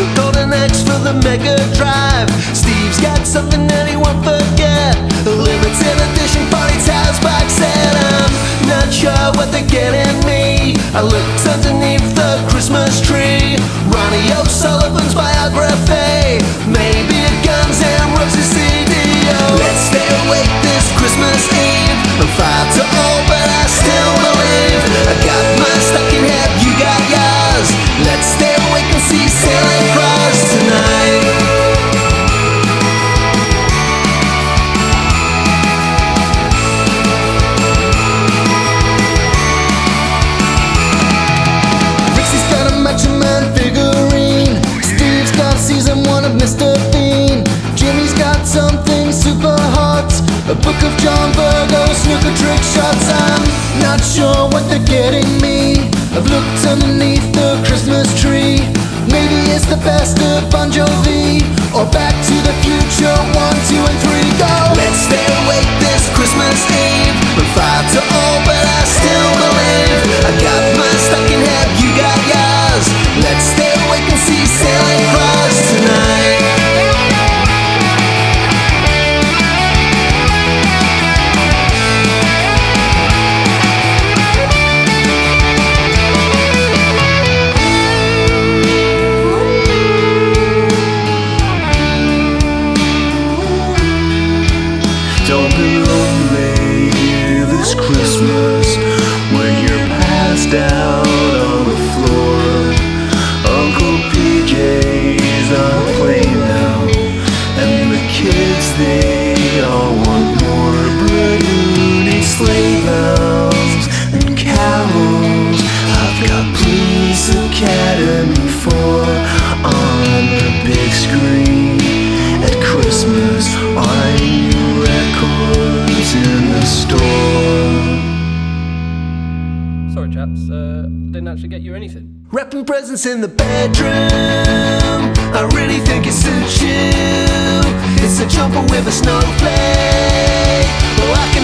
So go to next for the Mega Drive. Steve's got something that he won't forget. A limited edition Fawlty Towers box set. I'm not sure what they're getting me. I looked underneath. Of Mr. Bean. Jimmy's got something super hot. A book of John Virgo snooker trick shots. I'm not sure what they're getting me. I've looked underneath the Christmas tree. Maybe it's the best of Bon Jovi or Back to the Future. One, two, and three, go. Let's stay awake this Christmas Eve. door. Sorry, chaps, uh, didn't actually get you anything. Wrapping presents in the bedroom. I really think it suits you. It's a jumper with a snowflake. Oh, I.